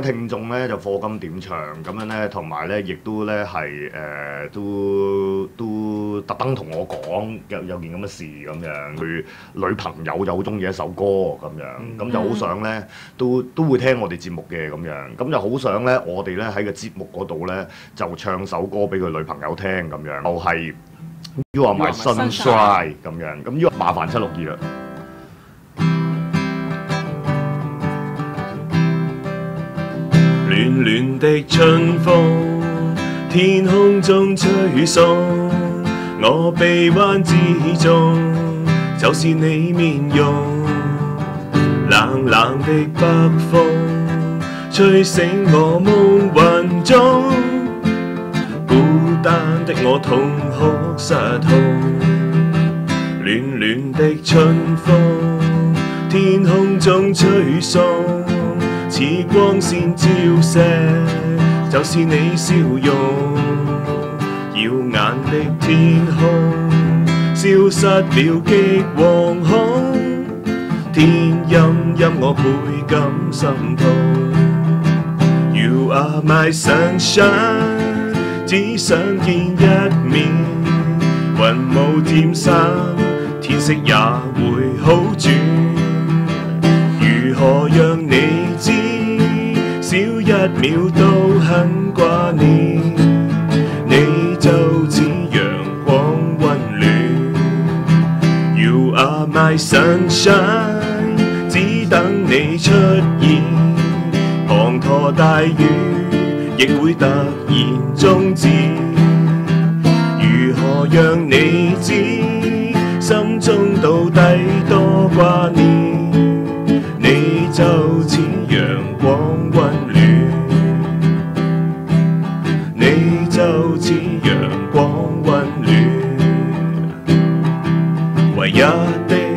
听众咧就课金点唱，咁样咧，同埋咧，亦都咧系诶，都都特登同我讲有有件咁嘅事咁样，佢女朋友就好中意一首歌咁样，咁就好想咧都都会听我哋节目嘅咁样，咁就好想咧我哋咧喺个节目嗰度咧就唱首歌俾佢女朋友听咁样，又系 e My sunshine 咁样，咁 You 麻烦七六二啦。暖暖的春风，天空中吹送，我臂弯之中就是你面容。冷冷的北风，吹醒我梦魂中，孤单的我痛哭失痛。暖暖的春风，天空中吹送。似光线照射，就是你笑容，耀眼的天空，消失了极惶恐，天阴阴我倍感心痛。You are my sunshine，只想见一面，云雾渐散，天色也会好转，如何让？秒都很挂念，你就似阳光温暖。You are my sunshine，只等你出现。滂沱大雨亦会突然终止，如何让你知心中到底多挂念？你就似阳光。就似阳光温暖，唯一的。